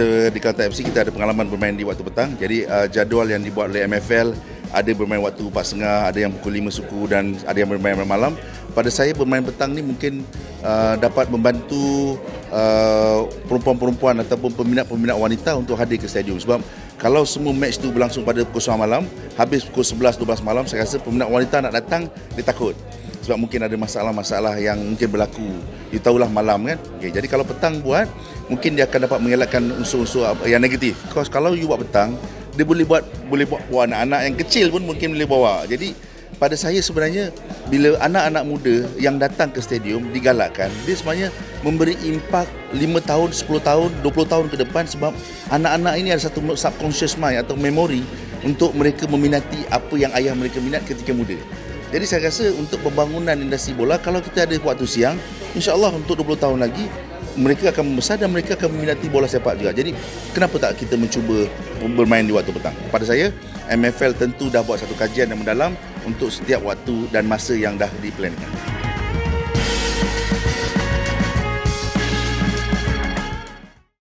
kita di Kelantan FC kita ada pengalaman bermain di waktu petang. Jadi uh, jadual yang dibuat oleh MFL ada bermain waktu 4.30, ada yang pukul 5 suku dan ada yang bermain malam. Pada saya bermain petang ni mungkin uh, dapat membantu uh, perempuan-perempuan ataupun peminat-peminat wanita untuk hadir ke stadium sebab kalau semua match tu berlangsung pada pukul 9 malam, habis pukul 11 12 malam saya rasa peminat wanita nak datang dia takut sebab mungkin ada masalah-masalah yang mungkin berlaku. You tahulah malam kan. Okay, jadi kalau petang buat, mungkin dia akan dapat mengelakkan unsur-unsur yang negatif. Because kalau you buat petang, dia boleh buat boleh buat, buat anak-anak yang kecil pun mungkin boleh bawa. Jadi pada saya sebenarnya bila anak-anak muda yang datang ke stadium digalakkan, dia sebenarnya memberi impak 5 tahun, 10 tahun, 20 tahun ke depan sebab anak-anak ini ada satu subconscious mind atau memori untuk mereka meminati apa yang ayah mereka minat ketika muda. Jadi saya rasa untuk pembangunan industri bola kalau kita ada waktu siang, insya-Allah untuk 20 tahun lagi mereka akan membesar dan mereka akan meminati bola sepak juga. Jadi kenapa tak kita mencuba bermain di waktu petang? Pada saya MFL tentu dah buat satu kajian yang mendalam untuk setiap waktu dan masa yang dah diplankan.